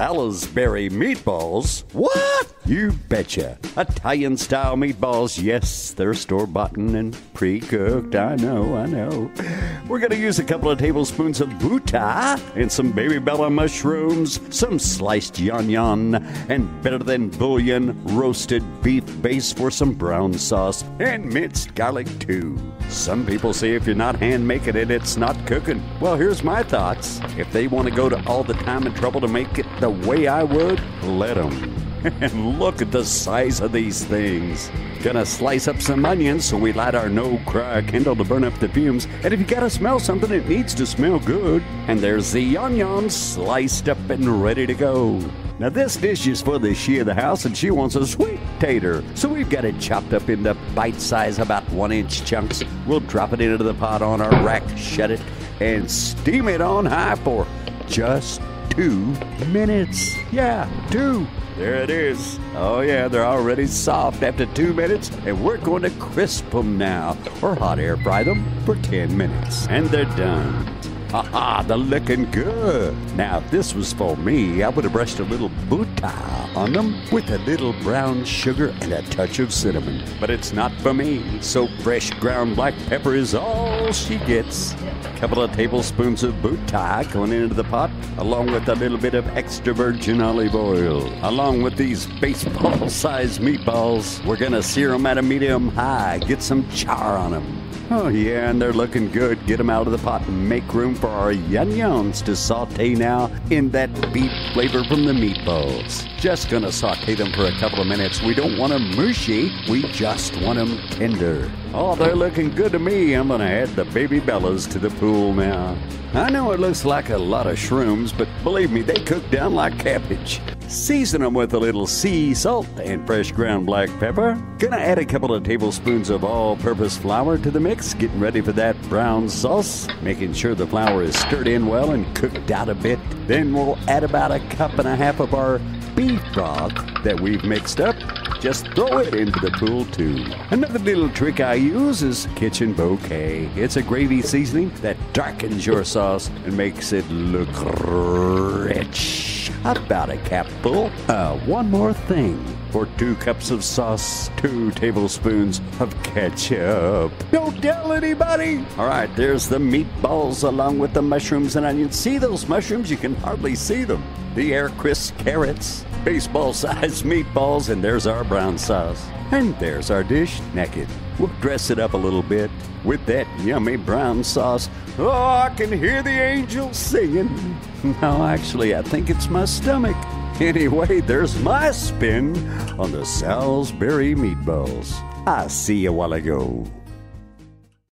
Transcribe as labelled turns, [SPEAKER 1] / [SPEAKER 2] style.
[SPEAKER 1] Salisbury meatballs? What? You betcha. Italian style meatballs, yes, they're store bought and pre cooked. I know, I know. We're going to use a couple of tablespoons of buta and some baby bella mushrooms, some sliced yon yon, and better than bouillon, roasted beef base for some brown sauce, and minced garlic too. Some people say if you're not hand making it, it's not cooking. Well, here's my thoughts. If they want to go to all the time and trouble to make it the way I would, let them. And look at the size of these things. Gonna slice up some onions so we light our no cry candle to burn up the fumes. And if you gotta smell something, it needs to smell good. And there's the onions sliced up and ready to go. Now this dish is for the she of the house, and she wants a sweet tater. So we've got it chopped up into bite size, about one inch chunks. We'll drop it into the pot on our rack, shut it, and steam it on high for just two minutes. Yeah, two. There it is. Oh, yeah, they're already soft after two minutes, and we're going to crisp them now, or hot air fry them for 10 minutes. And they're done. Ha ha, they're looking good. Now, if this was for me, I would have brushed a little buta on them with a little brown sugar and a touch of cinnamon. But it's not for me, so fresh ground black pepper is all she gets. Couple of tablespoons of buta going into the pot, along with a little bit of extra virgin olive oil. Along with these baseball sized meatballs, we're gonna sear them at a medium high, get some char on them. Oh, yeah, and they're looking good. Get them out of the pot and make room for our yum-yums to saute now in that beef flavor from the meatballs. Just gonna saute them for a couple of minutes. We don't want them mushy, we just want them tender. Oh, they're looking good to me. I'm gonna add the baby bellas to the pool now. I know it looks like a lot of shrooms, but believe me, they cook down like cabbage. Season them with a little sea salt and fresh ground black pepper. Gonna add a couple of tablespoons of all purpose flour to the mix, getting ready for that brown sauce, making sure the flour is stirred in well and cooked out a bit. Then we'll add about a cup and a half of our beef broth that we've mixed up. Just throw it into the pool too. Another little trick I use is kitchen bouquet. It's a gravy seasoning that darkens your sauce and makes it look rich. About a capful. Uh, one more thing. For two cups of sauce, two tablespoons of ketchup. Don't tell anybody. All right, there's the meatballs along with the mushrooms and onions. See those mushrooms? You can hardly see them. The air crisp carrots, baseball sized meatballs, and there's our brown sauce. And there's our dish naked. We'll dress it up a little bit with that yummy brown sauce. Oh, I can hear the angels singing. No, actually, I think it's my stomach. Anyway, there's my spin on the Salisbury meatballs. I see you while ago.